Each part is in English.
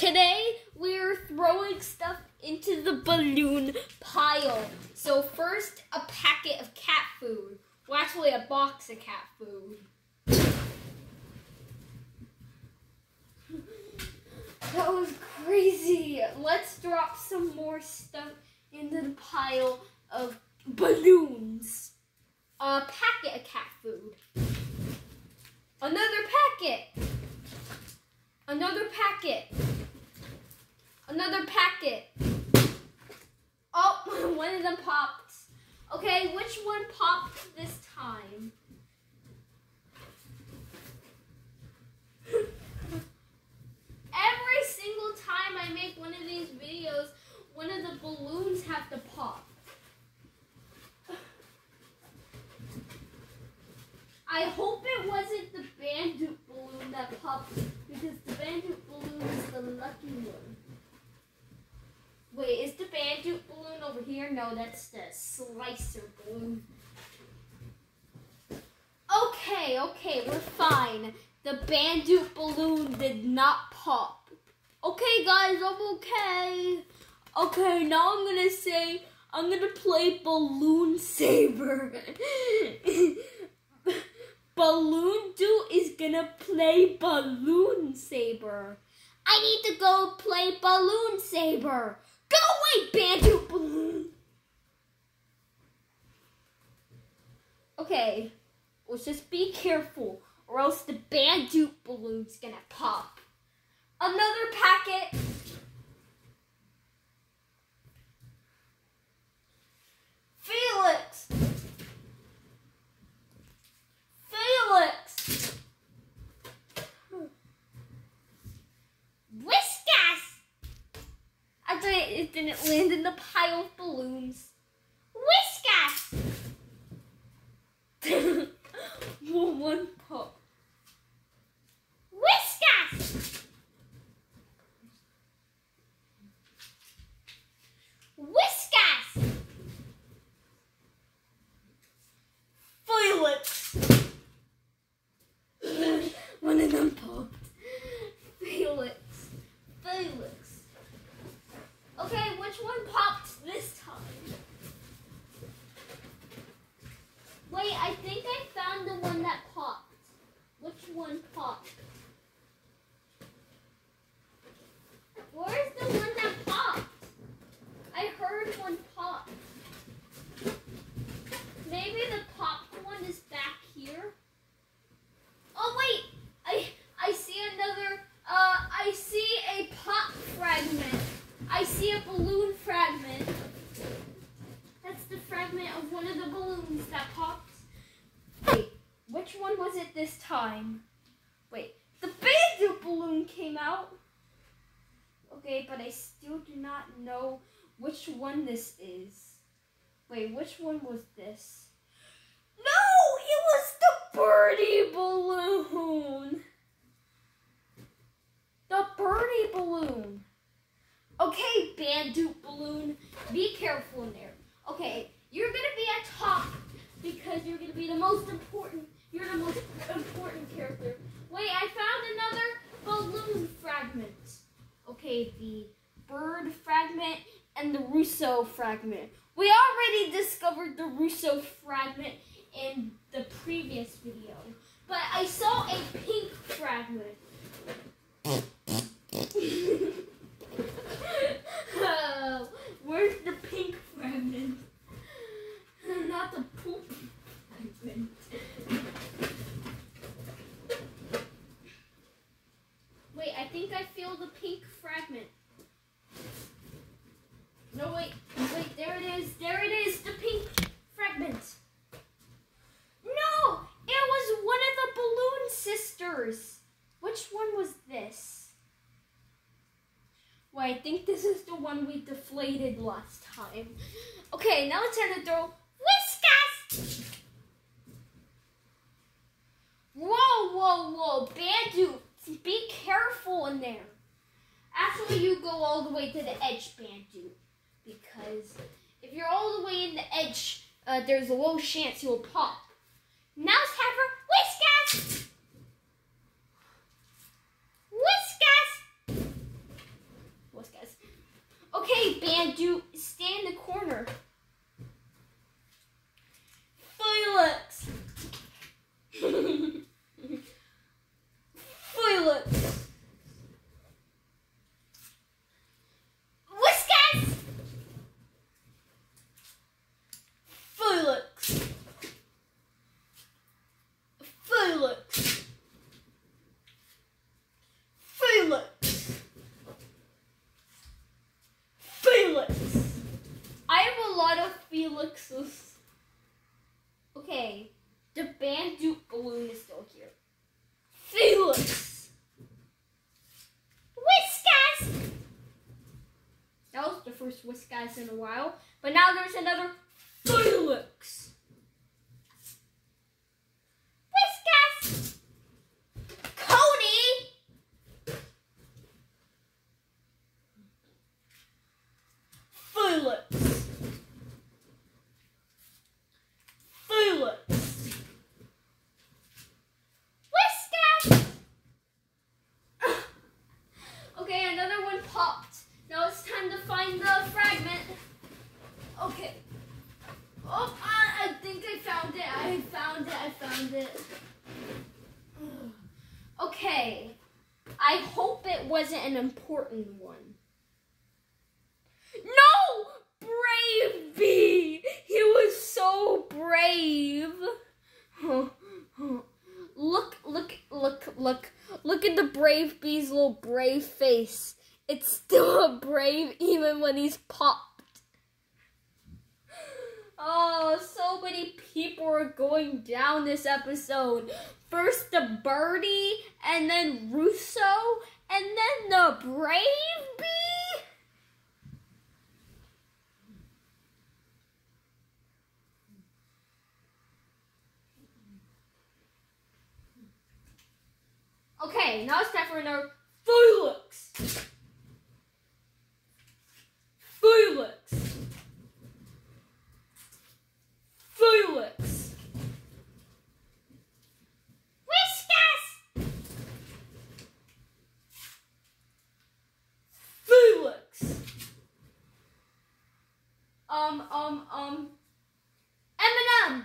Today we're throwing stuff into the balloon pile. So first a packet of cat food. Well actually a box of cat food. That was crazy. Let's drop some more stuff into the pile of balloons. A packet of cat food. Another packet. Another packet. Another packet. Oh, one of them popped. Okay, which one popped this time? Every single time I make one of these videos, one of the balloons have to pop. I hope it wasn't the bandit balloon that popped because the bandit balloon is the lucky one. Wait, is the bandit balloon over here? No, that's the slicer balloon. Okay, okay, we're fine. The bandit balloon did not pop. Okay, guys, I'm okay. Okay, now I'm gonna say I'm gonna play Balloon Saber. Balloon Dude is gonna play Balloon Saber. I need to go play Balloon Saber. Go away, Banjo Balloon. Okay, let's just be careful, or else the Banjo Balloon's gonna pop. Another packet. Felix. Felix! Whiskas! Actually, it didn't land in the pile of balloons. Whiskas! One pop. Whiskas! Whiskas! Felix! One of them popped. Felix. Felix. Okay, which one popped this time? Wait, I think I found the one that popped. Which one popped? Where's the one that popped? I heard one pop. Maybe the popped one is back here. Oh wait, I I see another. Uh, I see a pop fragment. I see a balloon fragment. That's the fragment of one of the balloons that popped. Wait, which one was it this time? Balloon came out. Okay, but I still do not know which one this is. Wait, which one was this? No, it was the birdie balloon. The birdie balloon. Okay, bandit balloon, be careful in there. Okay, you're gonna be at top because you're gonna be the most important. You're the most important character. Wait, I found another balloon fragment. The bird fragment and the Russo fragment. We already discovered the Russo fragment in the previous video, but I saw a pink fragment. oh, where's the pink fragment? Not the poop fragment. Wait, I think I feel the pink fragment. No, wait, wait, there it is, there it is, the pink fragment. No, it was one of the balloon sisters. Which one was this? Well, I think this is the one we deflated last time. Okay, now it's time to throw! Whoa, whoa, whoa, Bandu, be careful in there. Actually, you go all the way to the edge, Bandu, because if you're all the way in the edge, uh, there's a low chance you'll pop. Now it's time for Whiskas! Whiskas! Whiskas. Okay, Bandu, stay in the corner. Whiskas. That was the first Whiskas in a while, but now there's another Felix. Whiskas. Cody. Felix. Felix. Whiskas. okay, another one popped. Now it's time to find the fragment. Okay. Oh, I, I think I found it. I found it. I found it. Okay. I hope it wasn't an important one. No! Brave bee! He was so brave. Look, look, look, look. Look at the brave bee's little brave face. It's still a brave even when he's popped. Oh, so many people are going down this episode. First the birdie, and then Russo, and then the brave bee. Okay, now it's time for another Felix. Felix. Whiskas. Felix. Um, um, um. Eminem.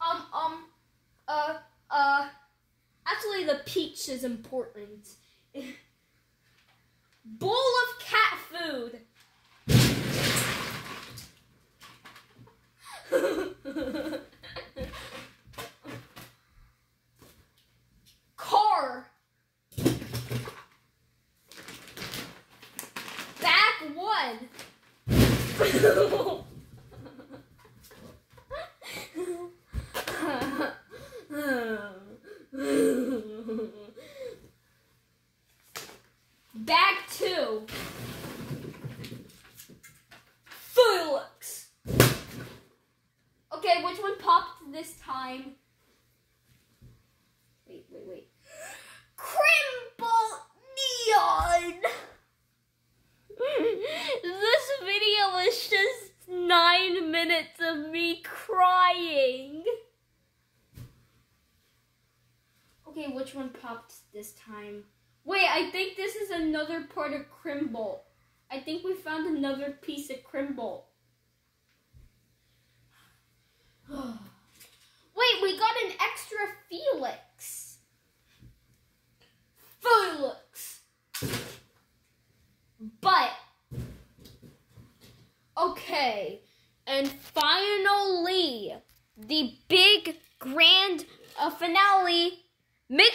Um, um, uh, uh, actually the peach is important. Bowl of cat food. Car. Back one. Bag two. Felix. Okay, which one popped this time? Wait, wait, wait. Crimble Neon! this video is just nine minutes of me crying. Okay, which one popped this time? Wait, I think this is another part of Crimble. I think we found another piece of Crimble.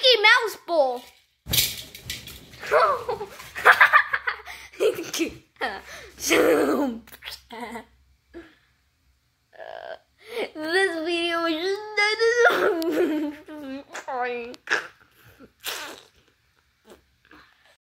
Mickey Mouse Ball. this video is just...